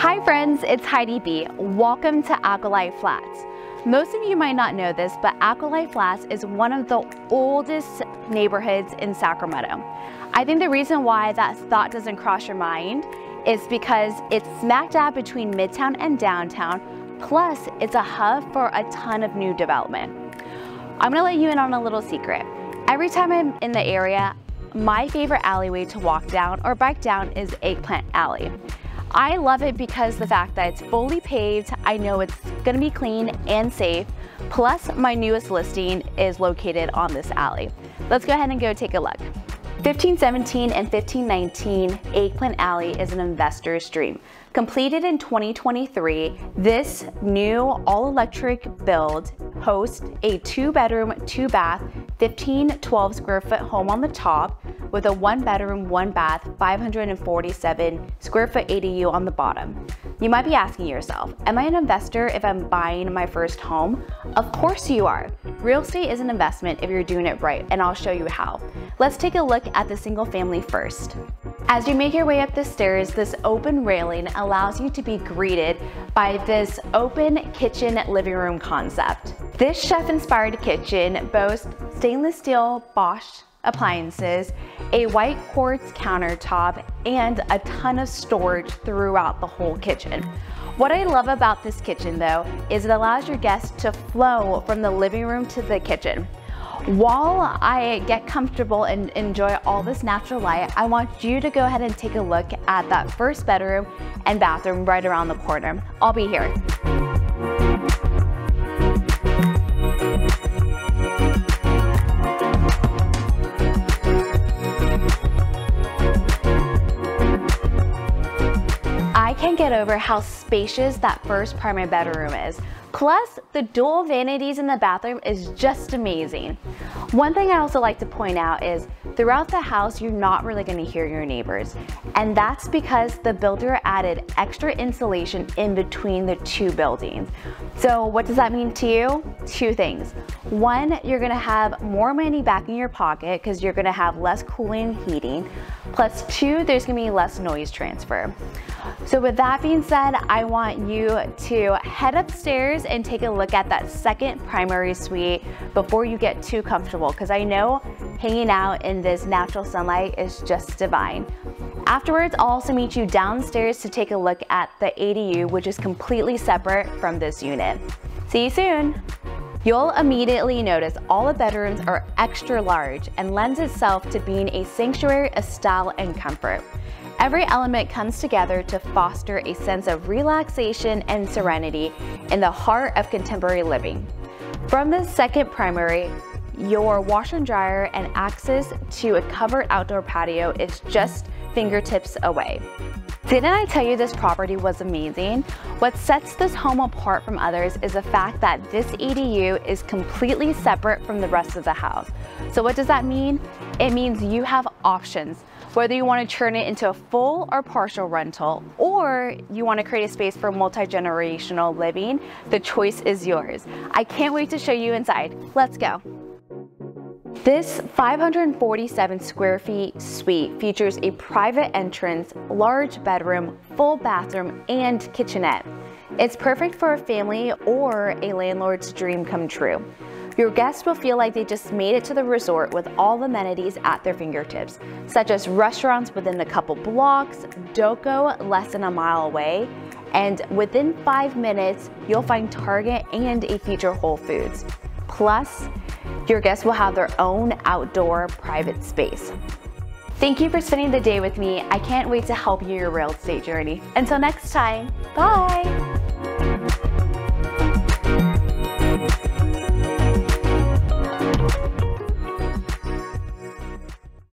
Hi friends, it's Heidi B. Welcome to Alkali Flats. Most of you might not know this, but Alkali Flats is one of the oldest neighborhoods in Sacramento. I think the reason why that thought doesn't cross your mind is because it's smack dab between Midtown and downtown, plus it's a hub for a ton of new development. I'm gonna let you in on a little secret. Every time I'm in the area, my favorite alleyway to walk down or bike down is Eggplant Alley. I love it because the fact that it's fully paved, I know it's gonna be clean and safe, plus my newest listing is located on this alley. Let's go ahead and go take a look. 1517 and 1519 Eggplant Alley is an investor's dream. Completed in 2023, this new all-electric build hosts a two-bedroom, two-bath, 1512 square foot home on the top with a one bedroom, one bath, 547 square foot ADU on the bottom. You might be asking yourself, am I an investor if I'm buying my first home? Of course you are. Real estate is an investment if you're doing it right, and I'll show you how. Let's take a look at the single family first. As you make your way up the stairs, this open railing allows you to be greeted by this open kitchen living room concept. This chef-inspired kitchen boasts stainless steel Bosch appliances, a white quartz countertop, and a ton of storage throughout the whole kitchen. What I love about this kitchen though is it allows your guests to flow from the living room to the kitchen. While I get comfortable and enjoy all this natural light, I want you to go ahead and take a look at that first bedroom and bathroom right around the corner. I'll be here. Over how spacious that first primary bedroom is. Plus, the dual vanities in the bathroom is just amazing. One thing I also like to point out is throughout the house, you're not really gonna hear your neighbors. And that's because the builder added extra insulation in between the two buildings. So what does that mean to you? Two things. One, you're gonna have more money back in your pocket because you're gonna have less cooling and heating. Plus two, there's gonna be less noise transfer. So with that being said, I want you to head upstairs and take a look at that second primary suite before you get too comfortable because I know hanging out in this natural sunlight is just divine. Afterwards, I'll also meet you downstairs to take a look at the ADU, which is completely separate from this unit. See you soon! You'll immediately notice all the bedrooms are extra large and lends itself to being a sanctuary of style and comfort. Every element comes together to foster a sense of relaxation and serenity in the heart of contemporary living. From the second primary, your washer and dryer and access to a covered outdoor patio is just fingertips away. Didn't I tell you this property was amazing? What sets this home apart from others is the fact that this ADU is completely separate from the rest of the house. So what does that mean? It means you have options whether you want to turn it into a full or partial rental, or you want to create a space for multi-generational living, the choice is yours. I can't wait to show you inside. Let's go. This 547 square feet suite features a private entrance, large bedroom, full bathroom, and kitchenette. It's perfect for a family or a landlord's dream come true. Your guests will feel like they just made it to the resort with all the amenities at their fingertips, such as restaurants within a couple blocks, DOCO less than a mile away, and within five minutes, you'll find Target and a future Whole Foods. Plus, your guests will have their own outdoor private space. Thank you for spending the day with me. I can't wait to help you your real estate journey. Until next time, bye.